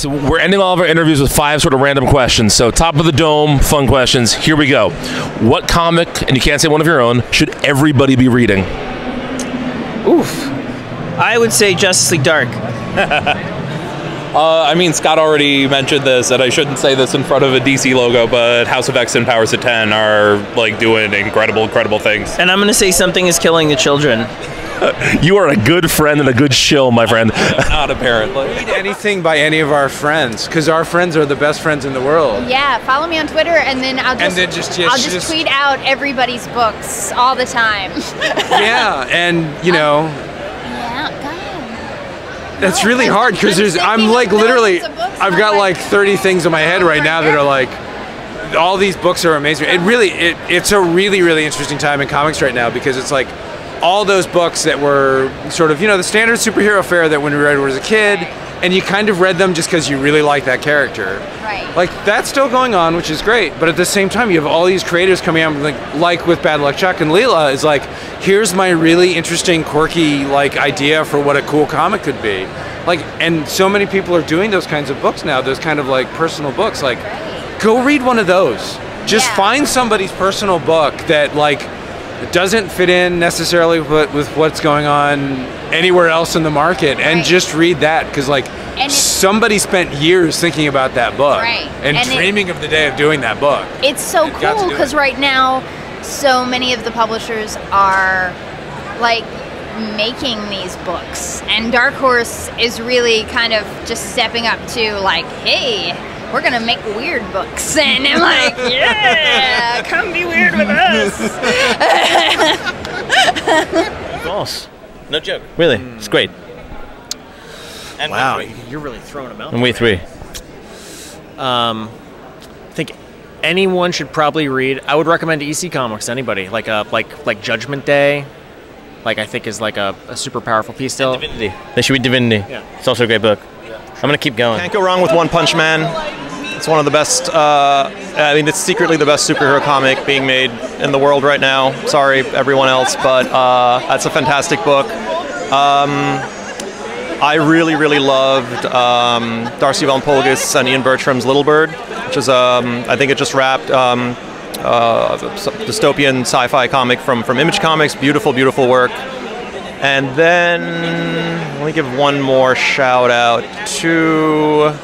so we're ending all of our interviews with five sort of random questions. So top of the dome, fun questions. Here we go. What comic, and you can't say one of your own, should everybody be reading? Oof. I would say Justice League Dark. Uh, I mean, Scott already mentioned this, and I shouldn't say this in front of a DC logo, but House of X and Powers of Ten are like doing incredible, incredible things. And I'm going to say something is killing the children. You are a good friend and a good shill, my friend. Not apparently. Read anything by any of our friends, because our friends are the best friends in the world. Yeah, follow me on Twitter, and then I'll just, And then just- just- I'll just, just- tweet out everybody's books all the time. yeah, and you know, yeah, God. that's really I'm- hard because I'm there's I'm like literally millions of I've got like 30 things in my head right now that are like all these books are amazing. It really it, it's a really really interesting time in comics right now because it's like all those books that were sort of you know the standard superhero fare that when we read was a kid and you kind of read them just because you really like that character. Right. Like that's still going on, which is great. But at the same time, you have all these creators coming out, like like with Bad Luck Chuck and Leela, is like, here's my really interesting, quirky like idea for what a cool comic could be. Like, and so many people are doing those kinds of books now. Those kind of like personal books. Like, go read one of those. Just Yeah. find somebody's personal book that like doesn't fit in necessarily with, with what's going on anywhere else in the market, and Right. just read that because like. And Somebody spent years thinking about that book Right. and, And it- dreaming of the day of doing that book. It's so You've got to cool because right now, so many of the publishers are like making these books, and Dark Horse is really kind of just stepping up to like, hey. We're gonna make weird books, and I'm like, yeah, come be weird with us. False. No joke. Really, it's great. And Wow, you're really throwing them out. And we three. Um, I think anyone should probably read. I would recommend EC Comics. to Anybody like a like like Judgment Day, like I think is like a, a super powerful piece still. Divinity. They should read Divinity. Yeah. It's also a great book. Yeah. I'm gonna keep going. Can't go wrong with One Punch Man. It's one of the best. Uh, I mean, it's secretly the best superhero comic being made in the world right now. Sorry, everyone else, but uh, that's a fantastic book. Um, I really, really loved um, Darcy Van Poelgeest and Ian Bertram's Little Bird, which is, um, I think it just wrapped. Um, uh, dystopian sci-fi comic from, from Image Comics. Beautiful, beautiful work. And then let me give one more shout out to.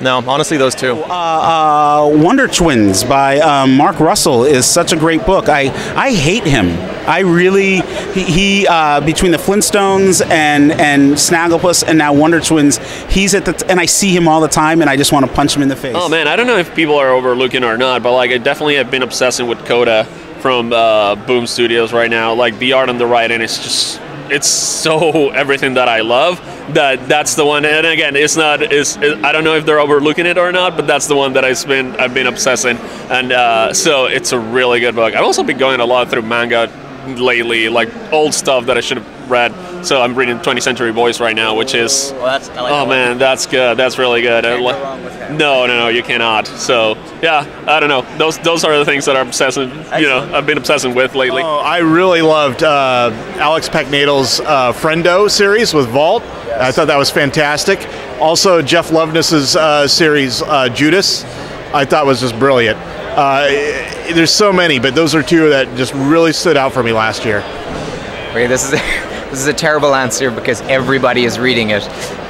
No, honestly, those two. Uh, Wonder Twins by um, Mark Russell is such a great book. I, I hate him. I really he, he uh, between the Flintstones and and Snagglepuss and now Wonder Twins. He's at the t- and I see him all the time and I just want to punch him in the face. Oh man, I don't know if people are overlooking or not, but like I definitely have been obsessing with Coda from uh, Boom Studios right now. Like the art on the right, and it's just it's so everything that I love. That that's the one. And again, it's not is I don't know if they're overlooking it or not, but that's the one that I've been I've been obsessing, and uh, so it's a really good book. I've also been going a lot through manga lately, like old stuff that I should have read. So I'm reading 20th Century Boys right now, which is Well, that's, I like oh that man, that's good. That's really good. I li- no, no, no, you cannot. So yeah, I don't know. Those those are the things that I'm obsessing. You know, I've been obsessing with lately. Oh, I really loved uh, Alex Paknadel's uh, Friendo series with Vault. I thought that was fantastic. Also, Jeff Loveness's uh, series uh, Judas, I thought was just brilliant. Uh, there's so many, but those are two that just really stood out for me last year. Okay, this is this is a terrible answer because everybody is reading it.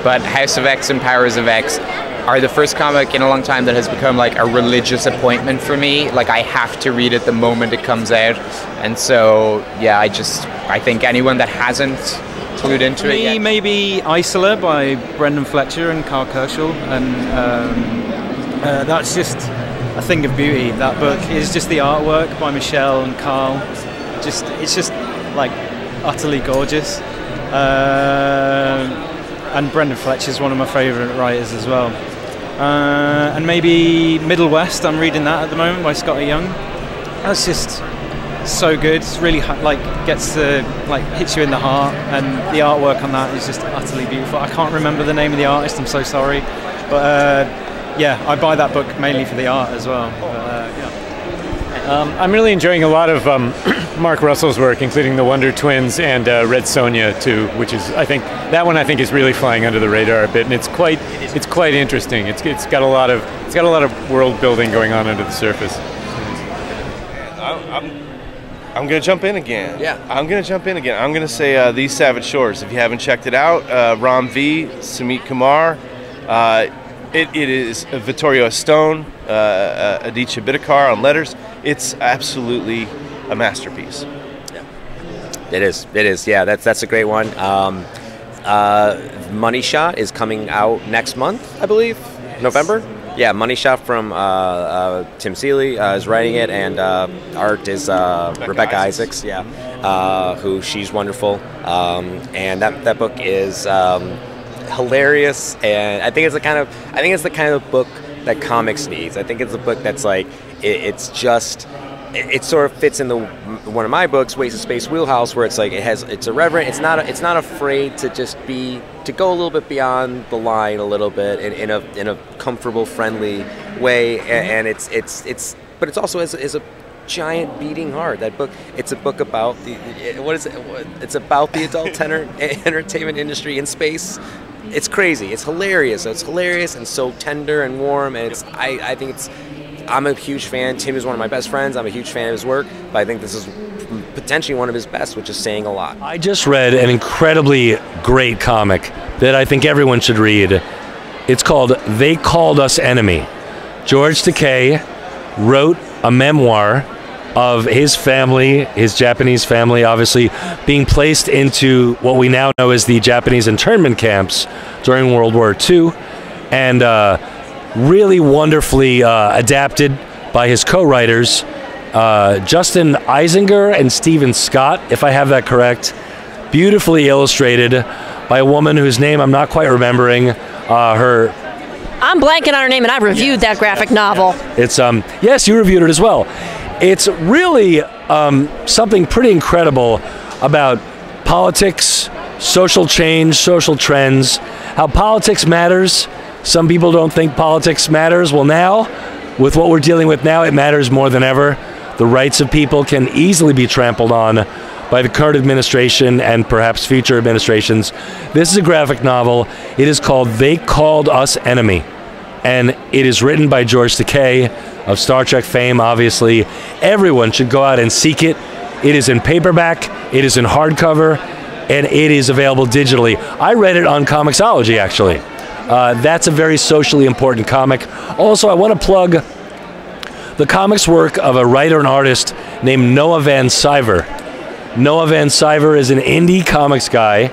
But House of X and Powers of X are the first comic in a long time that has become like a religious appointment for me. Like I have to read it the moment it comes out, and so yeah, I just I think anyone that hasn't clued into it yet. maybe Isola by Brendan Fletcher and Karl Kerschl, and um, uh, that's just a thing of beauty. That book is just the artwork by Michelle and Karl. Just it's just like utterly gorgeous. Um, and Brendan Fletcher is one of my favourite writers as well. Uh, and maybe Middle West. I'm reading that at the moment by Skottie Young. That's just so good. It's really like gets the like hits you in the heart, and the artwork on that is just utterly beautiful. I can't remember the name of the artist. I'm so sorry, but uh, yeah, I buy that book mainly for the art as well. But, uh, yeah. Um, I'm really enjoying a lot of um, Mark Russell's work, including the Wonder Twins and uh, Red Sonja too, which is I think that one I think is really flying under the radar a bit, and it's quite it's quite interesting. It's it's got a lot of it's got a lot of world building going on under the surface. I'm, I'm, I'm gonna jump in again. Yeah, I'm gonna jump in again. I'm gonna say uh, these Savage Shores. If you haven't checked it out, uh, Ram V, Sumit Kumar. Uh, it, it is Vittorio Astone, uh, uh, Aditya Bidikar on letters. It's absolutely a masterpiece. Yeah. It is. It is. Yeah, that's that's a great one. Um, uh, Money Shot is coming out next month, I believe, November. Yeah, Money Shot from uh, uh, Tim Seeley uh, is writing it, and uh, art is uh, Rebekah, Isaacs. Yeah, uh, who she's wonderful, um, and that that book is um, hilarious, and I think it's the kind of I think it's the kind of book that comics needs. I think it's a book that's like it, it's just it, it sort of fits in the one of my books, Waste of Space Wheelhouse, where it's like it has it's irreverent. It's not it's not afraid to just be to go a little bit beyond the line a little bit in, in a in a comfortable, friendly way, and, mm-hmm. and it's it's it's but it's also as, as a giant beating heart. That book, it's a book about the what is it? It's about the adult enter, entertainment industry in space. It's crazy. It's hilarious. It's hilarious and so tender and warm. And it's I, I think it's I'm a huge fan. Tim is one of my best friends. I'm a huge fan of his work, but I think this is potentially one of his best, which is saying a lot. I just read an incredibly great comic that I think everyone should read. It's called They Called Us Enemy. George Takei wrote a memoir of his family, his Japanese family, obviously being placed into what we now know as the Japanese internment camps during World War II, and uh, really wonderfully uh, adapted by his co-writers, uh, Justin Eisinger and Steven Scott, if I have that correct. Beautifully illustrated by a woman whose name I'm not quite remembering. Uh, her I'm blanking on her name, and I reviewed that graphic novel. It's um yes, you reviewed it as well. It's really um, something pretty incredible about politics, social change, social trends, how politics matters. Some people don't think politics matters. Well, now, with what we're dealing with now, it matters more than ever. The rights of people can easily be trampled on by the current administration and perhaps future administrations. This is a graphic novel. It is called They Called Us Enemy and it is written by George Takei of Star Trek fame, obviously. Everyone should go out and seek it. It is in paperback, it is in hardcover, and it is available digitally. I read it on Comixology, actually. Uh, that's a very socially important comic. Also, I want to plug the comics work of a writer and artist named Noah Van Sciver. Noah Van Sciver is an indie comics guy.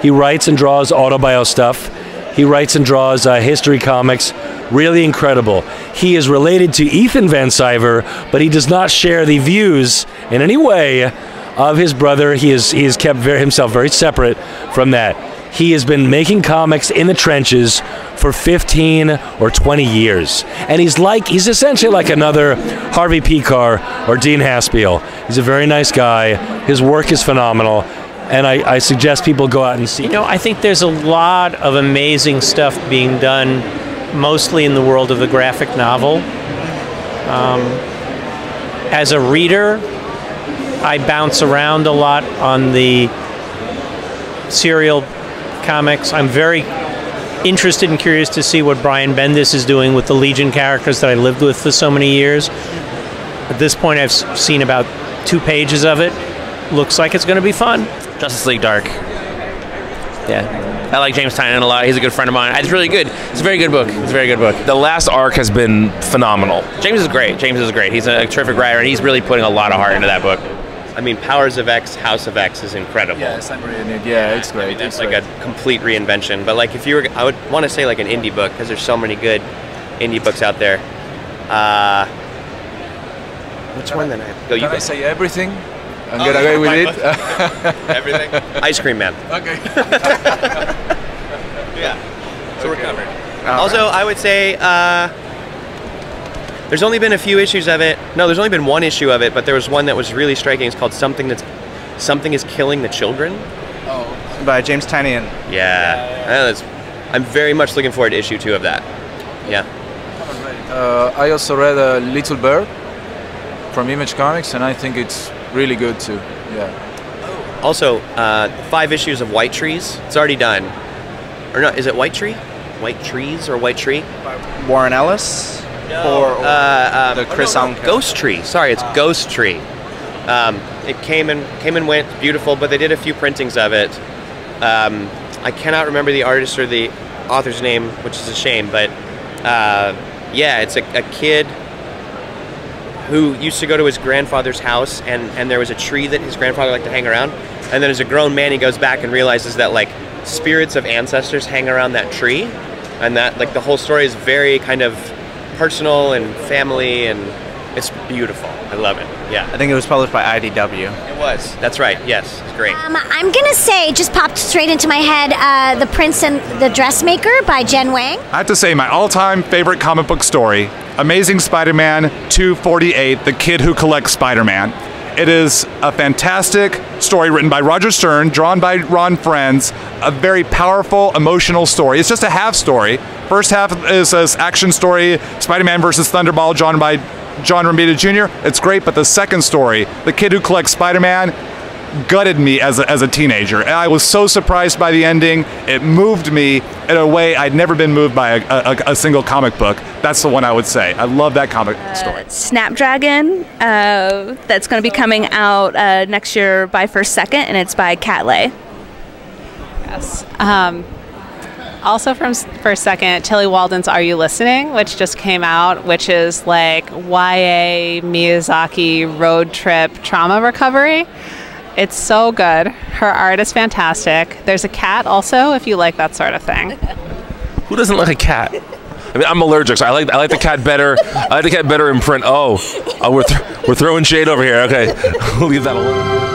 He writes and draws autobio stuff. He writes and draws uh, history comics. Really incredible. He is related to Ethan Van Sciver, but he does not share the views in any way of his brother. He is he has kept very, himself very separate from that. He has been making comics in the trenches for 15 or 20 years. And he's like, he's essentially like another Harvey Pekar or Dean Haspiel. He's a very nice guy. His work is phenomenal. And I, I suggest people go out and see. You know, I think there's a lot of amazing stuff being done, mostly in the world of the graphic novel. Um, as a reader, I bounce around a lot on the serial comics. I'm very interested and curious to see what Brian Bendis is doing with the Legion characters that I lived with for so many years. At this point, I've seen about two pages of it. Looks like it's going to be fun. Justice League Dark. Yeah. I like James Tynion a lot. He's a good friend of mine. It's really good. It's a very good book. It's a very good book. The last arc has been phenomenal. James is great. James is great. He's a terrific writer, and he's really putting a lot of heart into that book. I mean, Powers of X, House of X is incredible. Yes, I'm reading it. Yeah, it's great. It's like a complete reinvention. But like, if you were, I would want to say like an indie book because there's so many good indie books out there. Uh, which one then? I go. You Can I go. say everything? I'm Oh, gonna with it. Everything. Ice Cream Man. Okay. yeah. So we're covered. also, I would say uh, there's only been a few issues of it. No, there's only been one issue of it, but there was one that was really striking. It's called something that's something is killing the children. Oh, by James Tynion. Yeah, Uh, that's- I'm very much looking forward to issue two of that. Yeah. Uh, I also read uh, Little Bird. from Image Comics, and I think it's really good too. Yeah. Also, uh, five issues of White Trees. It's already done. Or no, is it White Tree? White Trees or White Tree? Warren Ellis? Or, uh, um, the Chris oh, no, Allen no, Ghost Tree. Sorry, it's Ghost Tree. Um, it came and came and went, beautiful, but they did a few printings of it. Um, I cannot remember the artist or the author's name, which is a shame, but uh, yeah, it's a, a kid who used to go to his grandfather's house, and, and there was a tree that his grandfather liked to hang around. And then as a grown man, he goes back and realizes that like spirits of ancestors hang around that tree, and that like the whole story is very kind of personal and family, and it's beautiful. I love it. Yeah, I think it was published by IDW. it was. That's right. Yes, it's great. Um, I'm gonna say, just popped straight into my head, uh, The Prince and the Dressmaker by Jen Wang. I have to say, my all time favorite comic book story Amazing Spider Man 248 The Kid Who Collects Spider Man. It is a fantastic story written by Roger Stern, drawn by Ron Frenz, a very powerful, emotional story. It's just a half story. First half is an action story Spider Man versus Thunderball, drawn by John Romita Jr. It's great, but the second story, The Kid Who Collects Spider Man, gutted me as a, as a teenager. And I was so surprised by the ending. It moved me in a way I'd never been moved by a, a, a single comic book. That's the one I would say. I love that comic story. Snapdragon uh, that's going to be coming out uh, next year by First Second, and it's by Kat Leyh. Yes. Um, also from a second, Tillie Walden's "Are You Listening," which just came out, which is like YA Miyazaki road trip trauma recovery. It's so good. Her art is fantastic. There's a cat also, if you like that sort of thing. Who doesn't like a cat? I mean, I'm allergic, so I like I like the cat better. I like the cat better in print. Oh, oh we're th- we're throwing shade over here. Okay, we'll leave that alone.